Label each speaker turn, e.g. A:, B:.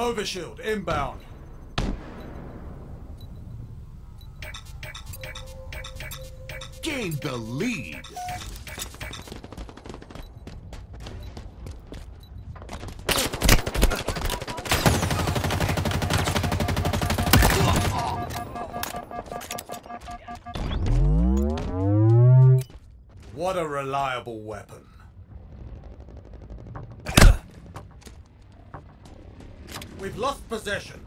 A: Overshield inbound.
B: Gained the lead.
A: What a reliable weapon. We've lost possession.